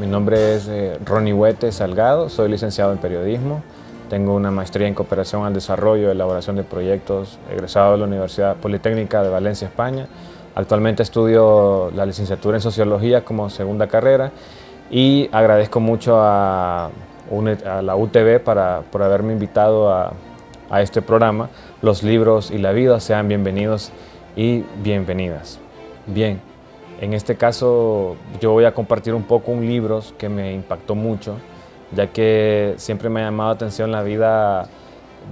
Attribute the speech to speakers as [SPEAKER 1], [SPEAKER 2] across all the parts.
[SPEAKER 1] Mi nombre es eh, Ronnie Huete Salgado, soy licenciado en periodismo, tengo una maestría en cooperación al desarrollo y elaboración de proyectos, egresado de la Universidad Politécnica de Valencia, España. Actualmente estudio la licenciatura en sociología como segunda carrera y agradezco mucho a, la UTV para, por haberme invitado a, a este programa. Los libros y la vida sean bienvenidos y bienvenidas. Bien, en este caso yo voy a compartir un poco un libro que me impactó mucho, ya que siempre me ha llamado la atención la vida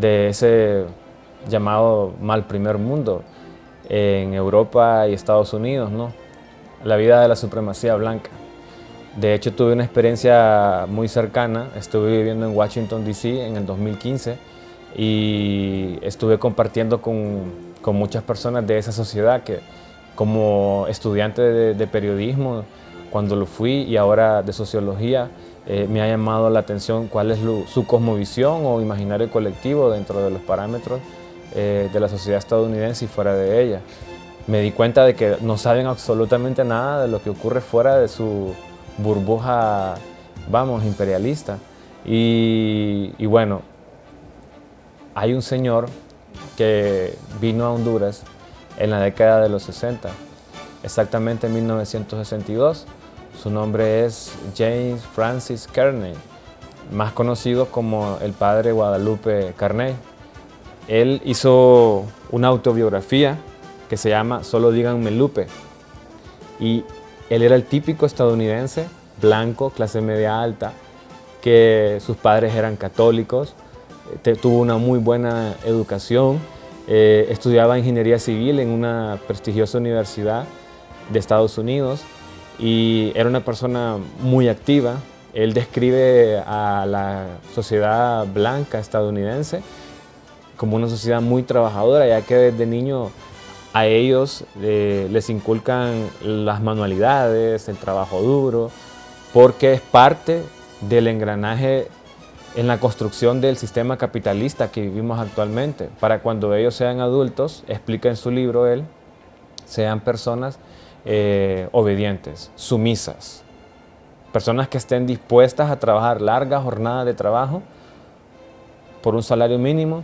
[SPEAKER 1] de ese llamado mal primer mundo en Europa y Estados Unidos, ¿no? La vida de la supremacía blanca. De hecho, tuve una experiencia muy cercana. Estuve viviendo en Washington, D.C. en el 2015 y estuve compartiendo con, con, muchas personas de esa sociedad que como estudiante de, periodismo, cuando lo fui y ahora de sociología, eh, me ha llamado la atención cuál es su cosmovisión o imaginario colectivo dentro de los parámetros eh, de la sociedad estadounidense y fuera de ella. Me di cuenta de que no saben absolutamente nada de lo que ocurre fuera de su burbuja, vamos, imperialista. Y bueno, hay un señor que vino a Honduras en la década de los 60, exactamente en 1962. Su nombre es James Francis Kearney, más conocido como el padre Guadalupe Carney. Él hizo una autobiografía que se llama Solo díganme Lupe. Y él era el típico estadounidense, blanco, clase media alta, que sus padres eran católicos, tuvo una muy buena educación, eh, estudiaba ingeniería civil en una prestigiosa universidad de Estados Unidos y era una persona muy activa. Él describe a la sociedad blanca estadounidense como una sociedad muy trabajadora, ya que desde niño a ellos eh, les inculcan las manualidades, el trabajo duro, porque es parte del engranaje en la construcción del sistema capitalista que vivimos actualmente, para cuando ellos sean adultos, explica en su libro él, sean personas eh, obedientes, sumisas, personas que estén dispuestas a trabajar largas jornadas de trabajo por un salario mínimo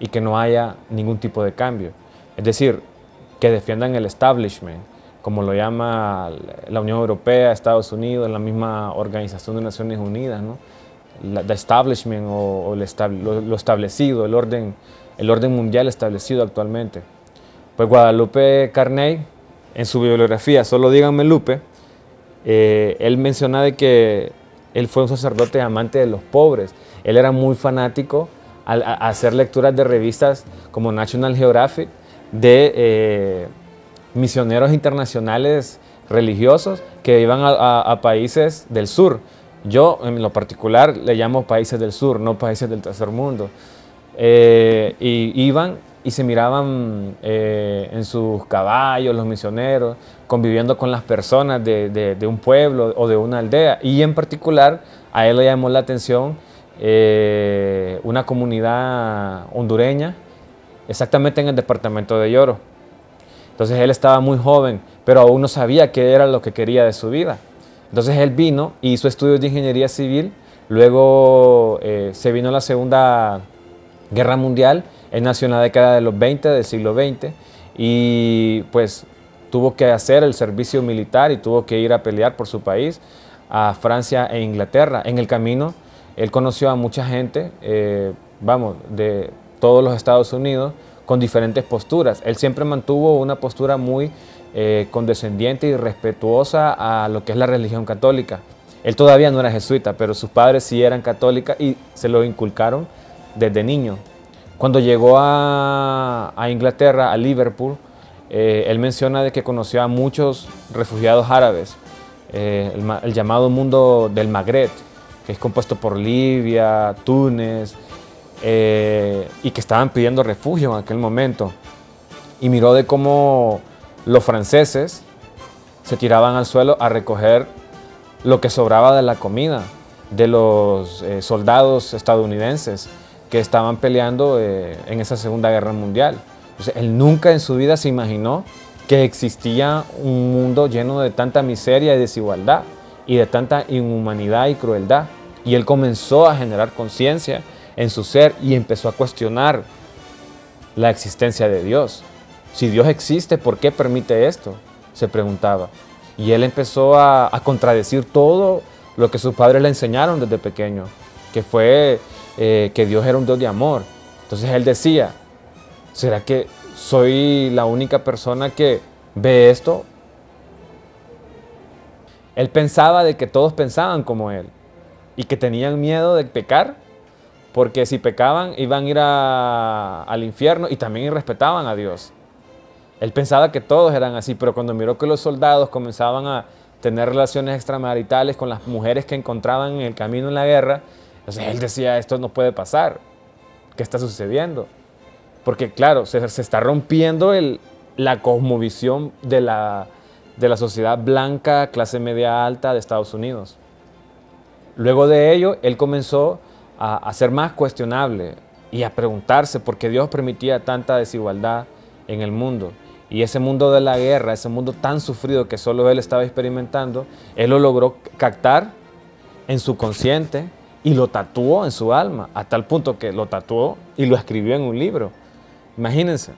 [SPEAKER 1] y que no haya ningún tipo de cambio. Es decir, que defiendan el establishment, como lo llama la Unión Europea, Estados Unidos, la misma Organización de Naciones Unidas, ¿no? El establishment o, lo, establecido, el orden, el orden mundial establecido actualmente. Pues Guadalupe Carney, en su bibliografía, solo díganme Lupe, eh, él menciona de que él fue un sacerdote amante de los pobres. Él era muy fanático a, hacer lecturas de revistas como National Geographic de eh, misioneros internacionales religiosos que iban a países del sur yo, en lo particular, le llamo países del sur, no países del tercer mundo. Eh, y iban y se miraban eh, en sus caballos, los misioneros, conviviendo con las personas de, un pueblo o de una aldea. Y en particular, a él le llamó la atención eh, una comunidad hondureña, exactamente en el departamento de Lloro. Entonces él estaba muy joven, pero aún no sabía qué era lo que quería de su vida. Entonces él vino hizo estudios de ingeniería civil, luego eh, se vino la Segunda Guerra Mundial, él nació en la década de los 20 del siglo XX y pues tuvo que hacer el servicio militar y tuvo que ir a pelear por su país a Francia e Inglaterra. En el camino él conoció a mucha gente, eh, vamos, de todos los Estados Unidos con diferentes posturas. Él siempre mantuvo una postura muy eh, condescendiente y respetuosa a lo que es la religión católica. Él todavía no era jesuita, pero sus padres sí eran católicas y se lo inculcaron desde niño. Cuando llegó a, Inglaterra, a Liverpool, eh, él menciona de que conoció a muchos refugiados árabes, eh, el, llamado mundo del Magreb, que es compuesto por Libia, Túnez, y que estaban pidiendo refugio en aquel momento. Y miró de cómo los franceses se tiraban al suelo a recoger lo que sobraba de la comida de los eh, soldados estadounidenses que estaban peleando eh, en esa Segunda Guerra Mundial. él nunca en su vida se imaginó que existía un mundo lleno de tanta miseria y desigualdad. y de tanta inhumanidad y crueldad. Y él comenzó a generar conciencia en su ser y empezó a cuestionar la existencia de Dios. Si Dios existe, ¿por qué permite esto? Se preguntaba. Y él empezó a, contradecir todo lo que sus padres le enseñaron desde pequeño, que fue eh, que Dios era un Dios de amor. Entonces él decía, ¿será que soy la única persona que ve esto? Él pensaba de que todos pensaban como él y que tenían miedo de pecar, porque si pecaban iban a ir al infierno y también irrespetaban a Dios. Él pensaba que todos eran así, pero cuando miró que los soldados comenzaban a tener relaciones extramaritales con las mujeres que encontraban en el camino en la guerra, entonces él decía, esto no puede pasar, ¿qué está sucediendo? Porque claro, se, está rompiendo la cosmovisión de la, sociedad blanca, clase media alta de Estados Unidos. Luego de ello, él comenzó a, ser más cuestionable y a preguntarse por qué Dios permitía tanta desigualdad en el mundo. Y ese mundo de la guerra, ese mundo tan sufrido que solo él estaba experimentando, él lo logró captar en su consciente y lo tatuó en su alma, a tal punto que lo tatuó y lo escribió en un libro. Imagínense,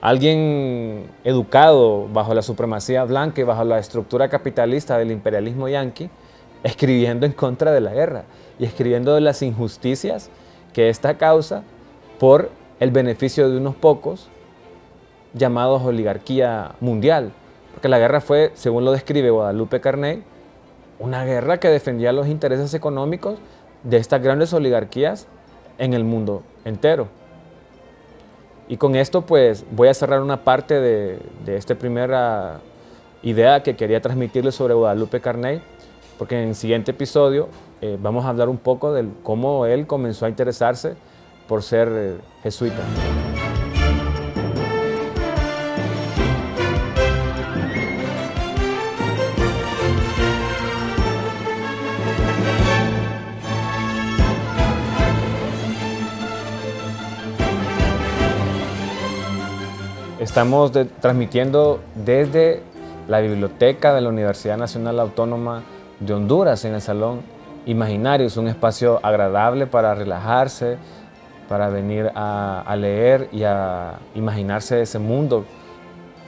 [SPEAKER 1] alguien educado bajo la supremacía blanca y bajo la estructura capitalista del imperialismo yanqui, escribiendo en contra de la guerra y escribiendo de las injusticias que esta causa por el beneficio de unos pocos llamados oligarquía mundial. Porque la guerra fue, según lo describe Guadalupe Carney, una guerra que defendía los intereses económicos de estas grandes oligarquías en el mundo entero. Y con esto pues voy a cerrar una parte de, de esta primera idea que quería transmitirles sobre Guadalupe Carney, porque en el siguiente episodio eh, vamos a hablar un poco de cómo él comenzó a interesarse por ser eh, jesuita. Estamos transmitiendo desde la biblioteca de la Universidad Nacional Autónoma de Honduras en el Salón Imaginario. Es un espacio agradable para relajarse, para venir a, leer y a imaginarse ese mundo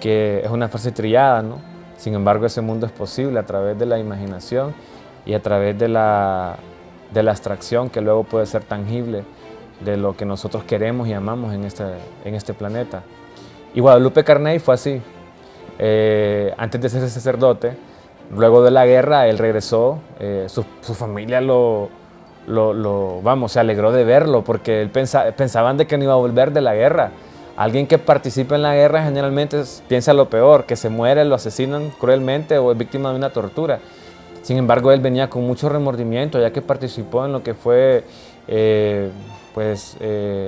[SPEAKER 1] que es una frase trillada, ¿no? Sin embargo, ese mundo es posible a través de la imaginación y a través de la, abstracción que luego puede ser tangible de lo que nosotros queremos y amamos en este, en este planeta. Y Guadalupe Carney fue así. Eh, antes de ser sacerdote, luego de la guerra, él regresó, eh, su, familia lo, vamos, se alegró de verlo porque él pensaban de que no iba a volver de la guerra. Alguien que participa en la guerra generalmente piensa lo peor, que se muere, lo asesinan cruelmente o es víctima de una tortura. Sin embargo, él venía con mucho remordimiento ya que participó en lo que fue eh, pues,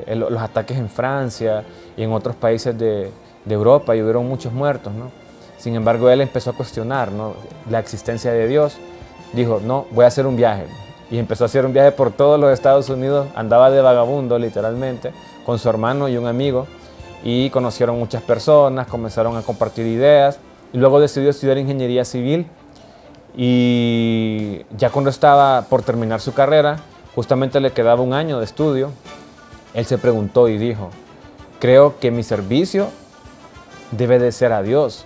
[SPEAKER 1] los ataques en Francia, y en otros países de, Europa y hubieron muchos muertos. ¿no? Sin embargo, él empezó a cuestionar la existencia de Dios. Dijo, no, voy a hacer un viaje. Y empezó a hacer un viaje por todos los Estados Unidos. Andaba de vagabundo, literalmente, con su hermano y un amigo. Y conocieron muchas personas, comenzaron a compartir ideas. Y luego decidió estudiar ingeniería civil. Y ya cuando estaba por terminar su carrera, justamente le quedaba un año de estudio, él se preguntó y dijo, Creo que mi servicio debe de ser a Dios.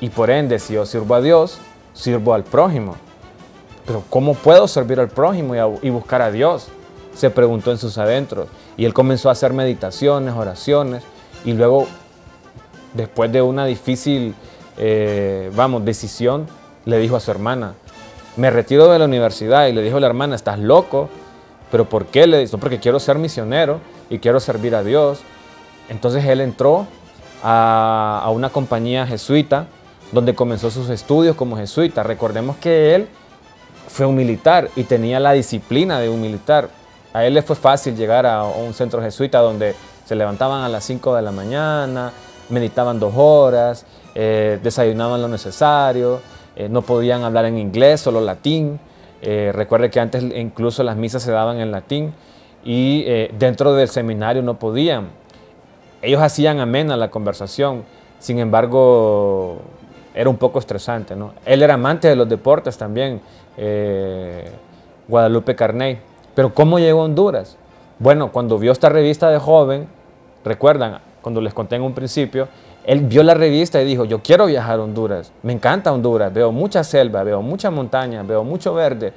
[SPEAKER 1] Y por ende, si yo sirvo a Dios, sirvo al prójimo. Pero ¿cómo puedo servir al prójimo y, buscar a Dios? Se preguntó en sus adentros. Y él comenzó a hacer meditaciones, oraciones. Y luego, después de una difícil, eh, vamos, decisión, le dijo a su hermana, me retiro de la universidad. Y le dijo a la hermana, estás loco. ¿Pero por qué? Le dijo, porque quiero ser misionero y quiero servir a Dios. Entonces él entró a, una compañía jesuita donde comenzó sus estudios como jesuita. Recordemos que él fue un militar y tenía la disciplina de un militar. A él le fue fácil llegar a un centro jesuita donde se levantaban a las 5 de la mañana, meditaban dos horas, eh, desayunaban lo necesario, eh, no podían hablar en inglés, solo latín. Eh, recuerde que antes incluso las misas se daban en latín y dentro del seminario no podían ellos hacían amena la conversación, sin embargo, era un poco estresante. ¿no? Él era amante de los deportes también, eh, Guadalupe Carney. Pero ¿cómo llegó a Honduras? Bueno, cuando vio esta revista de joven, recuerdan, cuando les conté en un principio, él vio la revista y dijo, yo quiero viajar a Honduras, me encanta Honduras, veo mucha selva, veo mucha montaña, veo mucho verde.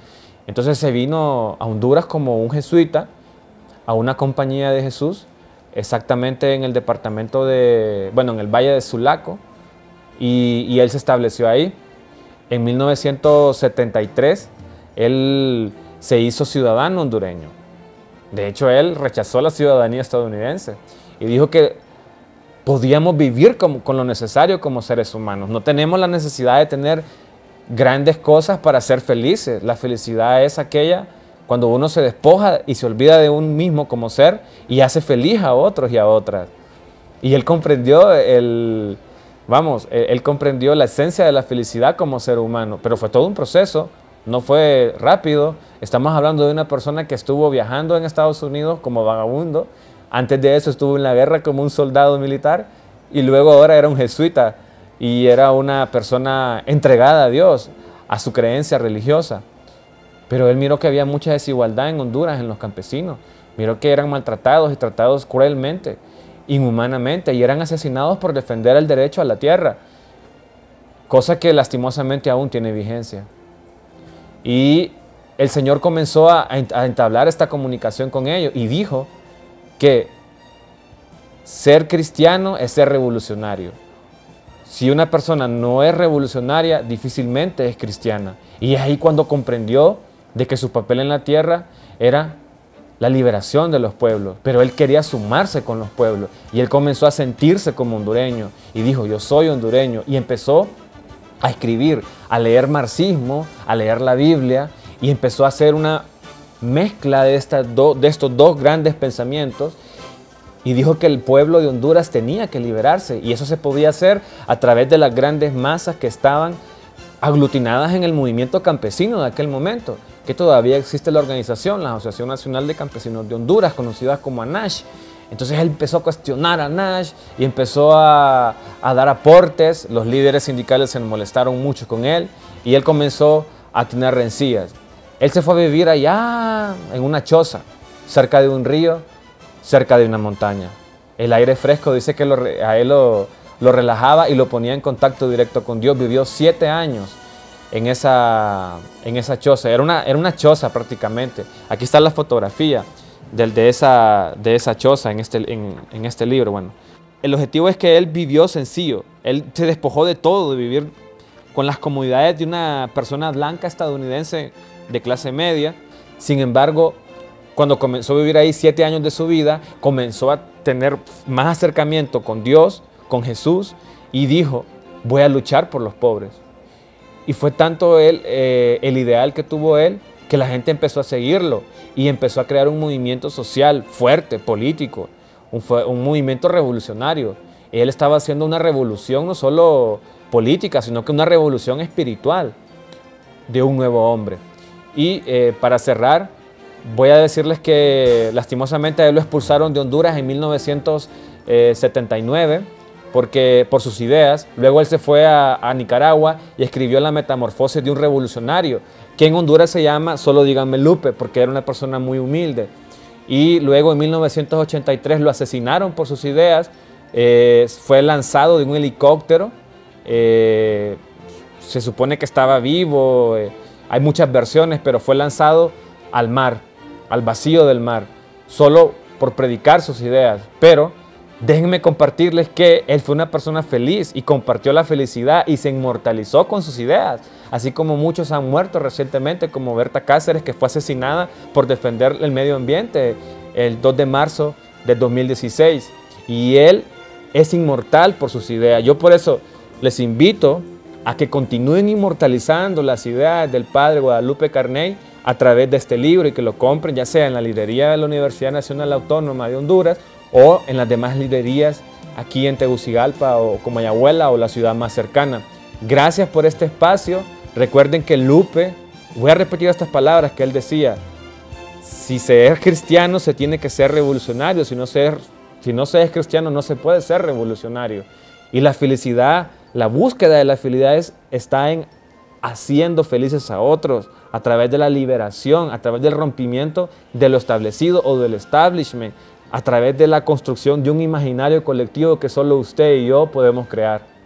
[SPEAKER 1] Entonces se vino a Honduras como un jesuita, a una compañía de Jesús, exactamente en el departamento de, bueno, en el Valle de Sulaco, y, y él se estableció ahí. En 1973, él se hizo ciudadano hondureño. De hecho, él rechazó la ciudadanía estadounidense y dijo que podíamos vivir con, lo necesario como seres humanos. No tenemos la necesidad de tener grandes cosas para ser felices. La felicidad es aquella cuando uno se despoja y se olvida de un mismo como ser y hace feliz a otros y a otras. Y él comprendió el, vamos, él comprendió la esencia de la felicidad como ser humano, pero fue todo un proceso, no fue rápido. Estamos hablando de una persona que estuvo viajando en Estados Unidos como vagabundo, antes de eso estuvo en la guerra como un soldado militar y luego ahora era un jesuita y era una persona entregada a Dios, a su creencia religiosa. Pero él miró que había mucha desigualdad en Honduras, en los campesinos. Miró que eran maltratados y tratados cruelmente, inhumanamente, y eran asesinados por defender el derecho a la tierra, cosa que lastimosamente aún tiene vigencia. Y el Señor comenzó a, entablar esta comunicación con ellos y dijo, que ser cristiano es ser revolucionario. Si una persona no es revolucionaria, difícilmente es cristiana. Y es ahí cuando comprendió de que su papel en la tierra era la liberación de los pueblos, pero él quería sumarse con los pueblos. Y él comenzó a sentirse como hondureño. Y dijo, yo soy hondureño y empezó a escribir, a leer marxismo, a leer la Biblia. Y empezó a hacer una mezcla de, estas de estos dos grandes pensamientos y dijo que el pueblo de Honduras tenía que liberarse y eso se podía hacer a través de las grandes masas que estaban aglutinadas en el movimiento campesino de aquel momento, que todavía existe la organización, la Asociación Nacional de Campesinos de Honduras, conocida como ANASH. Entonces él empezó a cuestionar a Nash y empezó a, dar aportes. Los líderes sindicales se molestaron mucho con él y él comenzó a tener rencillas. Él se fue a vivir allá en una choza, cerca de un río, cerca de una montaña. El aire fresco dice que a él lo, relajaba y lo ponía en contacto directo con Dios. Vivió siete años en esa, en esa choza. Era una, era una choza prácticamente. Aquí está la fotografía de, esa, de esa choza en este, en, en este libro. Bueno, el objetivo es que él vivió sencillo. Él se despojó de todo, de vivir con las comodidades de una persona blanca estadounidense de clase media. Sin embargo, cuando comenzó a vivir ahí siete años de su vida, comenzó a tener más acercamiento con Dios, con Jesús, y dijo, voy a luchar por los pobres. Y fue tanto él, eh, el ideal que tuvo él, que la gente empezó a seguirlo y empezó a crear un movimiento social fuerte, político, un, un movimiento revolucionario. Él estaba haciendo una revolución no solo política, sino que una revolución espiritual de un nuevo hombre. Y eh, para cerrar, voy a decirles que lastimosamente él lo expulsaron de Honduras en 1979 porque, por sus ideas. Luego él se fue a, Nicaragua y escribió La Metamorfosis de un Revolucionario, que en Honduras se llama Solo díganme Lupe, porque era una persona muy humilde. Y luego en 1983 lo asesinaron por sus ideas. Eh, fue lanzado de un helicóptero. Eh, se supone que estaba vivo. Eh, hay muchas versiones, pero fue lanzado al mar, al vacío del mar, solo por predicar sus ideas. Pero déjenme compartirles que él fue una persona feliz y compartió la felicidad y se inmortalizó con sus ideas. Así como muchos han muerto recientemente, como Berta Cáceres, que fue asesinada por defender el medio ambiente el 2 de marzo del 2016. Y él es inmortal por sus ideas. Yo por eso les invito a que continúen inmortalizando las ideas del padre Guadalupe Carney a través de este libro y que lo compren ya sea en la librería de la Universidad Nacional Autónoma de Honduras o en las demás librerías aquí en Tegucigalpa o Comayagüela o la ciudad más cercana. Gracias por este espacio. Recuerden que Lupe, voy a repetir estas palabras que él decía, si se es cristiano se tiene que ser revolucionario, si no si no se es cristiano no se puede ser revolucionario. Y la felicidad La búsqueda de la felicidad está en haciendo felices a otros a través de la liberación, a través del rompimiento de lo establecido o del establishment, a través de la construcción de un imaginario colectivo que solo usted y yo podemos crear.